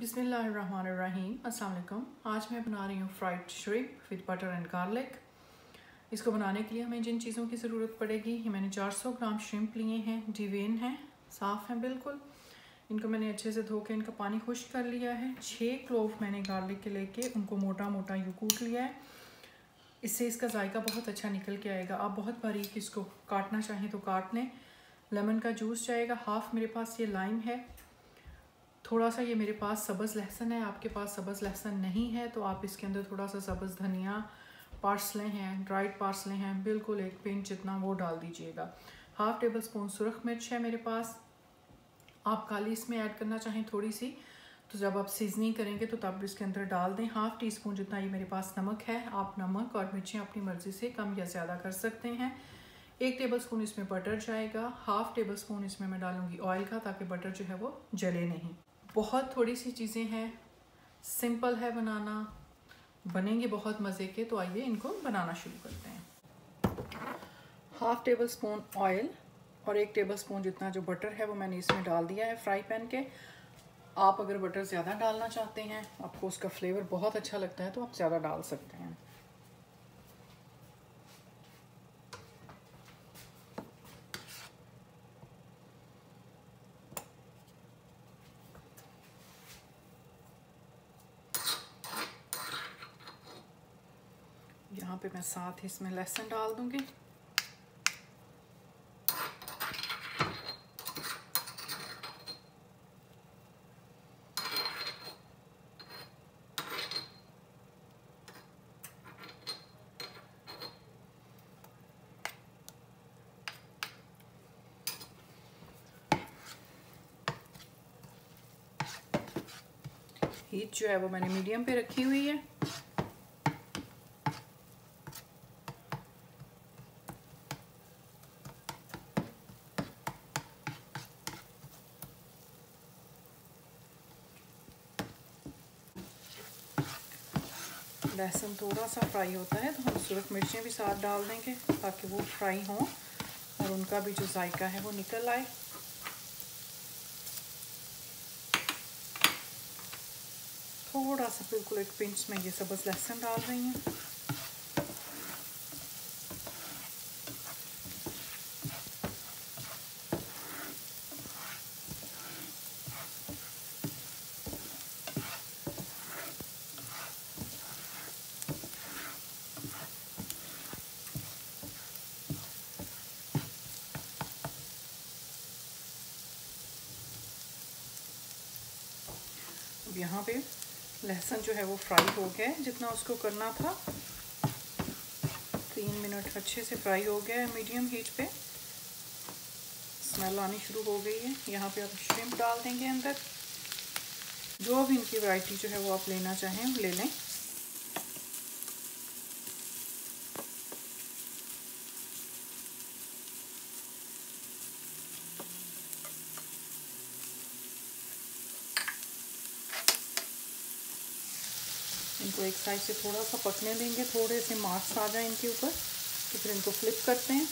बिसमीम अल्लाम आज मैं बना रही हूँ fried shrimp with butter and garlic. इसको बनाने के लिए हमें जिन चीज़ों की ज़रूरत पड़ेगी, ये मैंने 400 ग्राम श्रिम्प लिए हैं। डिवेन हैं, साफ़ हैं बिल्कुल। इनको मैंने अच्छे से धो के इनका पानी खुश कर लिया है। छः क्लोव मैंने गार्लिक के लेके उनको मोटा मोटा यू कूट लिया है। इससे इसका जायका बहुत अच्छा निकल के आएगा। आप बहुत बारीक इसको काटना चाहें तो काट लें। लेमन का जूस जाएगा। हाफ़ मेरे पास ये लाइम है। थोड़ा सा ये मेरे पास सब्ज़ लहसन है, आपके पास सब्ज़ लहसन नहीं है तो आप इसके अंदर थोड़ा सा सब्ज़ धनिया पार्सलें हैं ड्राइड पार्सलें हैं, बिल्कुल एक पिंच जितना वो डाल दीजिएगा। हाफ़ टेबल स्पून सुरख मिर्च है मेरे पास। आप काली इसमें ऐड करना चाहें थोड़ी सी तो जब आप सीजनिंग करेंगे तो तब इसके अंदर डाल दें। हाफ़ टी स्पून जितना ये मेरे पास नमक है, आप नमक और मिर्चें अपनी मर्ज़ी से कम या ज़्यादा कर सकते हैं। एक टेबल स्पून इसमें बटर जाएगा। हाफ़ टेबल स्पून इसमें मैं डालूँगी ऑयल का, ताकि बटर जो है वो जले नहीं। बहुत थोड़ी सी चीज़ें हैं। सिंपल है बनाना। बनेंगे बहुत मज़े के तो आइए इनको बनाना शुरू करते हैं। हाफ़ टेबल स्पून ऑयल और एक टेबल स्पून जितना जो बटर है, वो मैंने इसमें डाल दिया है फ्राई पैन के। आप अगर बटर ज़्यादा डालना चाहते हैं, आपको उसका फ्लेवर बहुत अच्छा लगता है तो आप ज़्यादा डाल सकते हैं यहाँ पे मैं साथ ही इसमें लहसुन डाल दूँगी। हीट जो है वो मैंने मीडियम पे रखी हुई है। लहसुन थोड़ा सा फ्राई होता है तो हम सूरख मिर्चें भी साथ डाल देंगे ताकि वो फ्राई हों और उनका भी जो जायका है वो निकल आए। थोड़ा सा बिल्कुल एक पिंच में ये सब्ज़ लहसुन डाल रही हूँ। यहाँ पे लहसुन जो है वो फ्राई हो गया है, जितना उसको करना था। तीन मिनट अच्छे से फ्राई हो गया है मीडियम हीट पे। स्मेल आनी शुरू हो गई है। यहाँ पे आप श्रिम्प डाल देंगे अंदर। जो भी इनकी वैरायटी जो है वो आप लेना चाहें ले लें। इनको एक साइड से थोड़ा सा पकने देंगे, थोड़े से मार्क्स आ जाए इनके ऊपर तो फिर इनको फ्लिप करते हैं।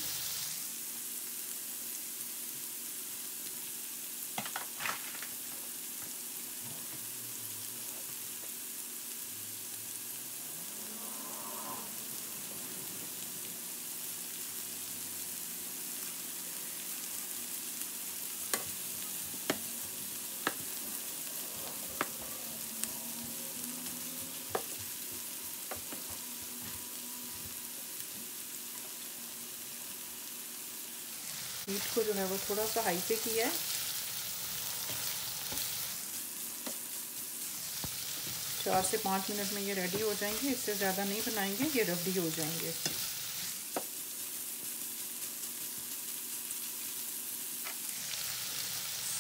हीट को जो है वो थोड़ा सा हाई पे किया है। चार से पाँच मिनट में ये रेडी हो जाएँगे, इससे ज़्यादा नहीं बनाएँगे, ये रबड़ी हो जाएँगे।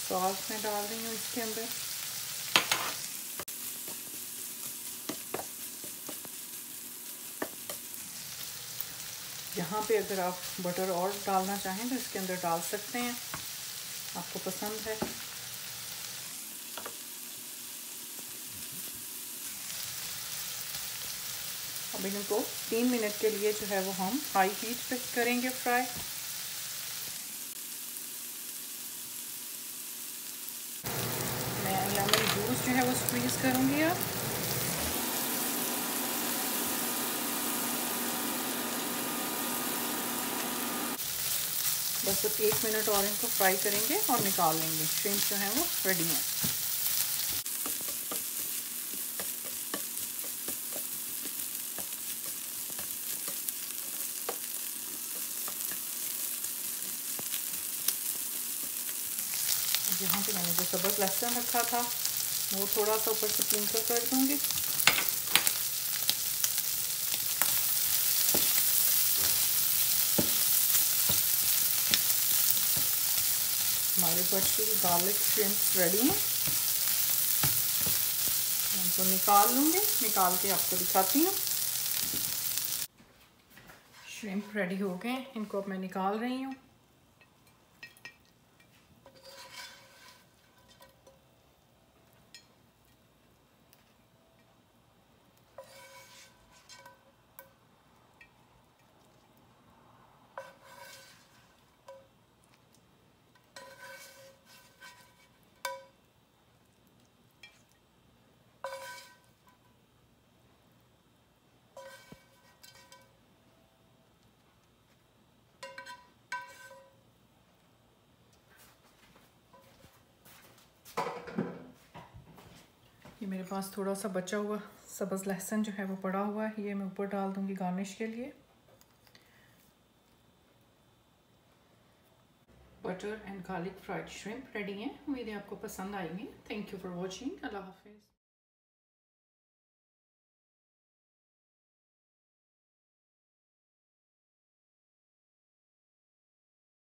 सॉस में डाल रही हूँ इसके अंदर। यहाँ पे अगर आप बटर और डालना चाहें तो इसके अंदर डाल सकते हैं। आपको पसंद है। अब इनको तीन मिनट के लिए जो है वो हम हाई हीट पे करेंगे फ्राई मैं लेमन जूस जो है वो स्क्वीज़ करूँगी अब। बस अब एक मिनट और इनको फ्राई करेंगे और निकाल लेंगे। श्रिम्प जो है वो रेडी हैं। यहाँ पे मैंने जो सब्ज़ लहसुन रखा था, वो थोड़ा सा ऊपर से स्प्रिंकल कर दूँगी। हमारे बच्चे गार्लिक श्रिम्प रेडी हैं। इनको निकाल लूँगी, निकाल के आपको दिखाती हूँ। श्रिम्प रेडी हो गए, इनको अब मैं निकाल रही हूँ। ये मेरे पास थोड़ा सा बचा हुआ सब्ज़ लहसन जो है वो पड़ा हुआ है, ये मैं ऊपर डाल दूँगी गार्निश के लिए। Butter and garlic fried shrimp ready हैं, उम्मीद है आपको पसंद आएँगे। थैंक यू फॉर वॉचिंग अल्लाह हाफिज़।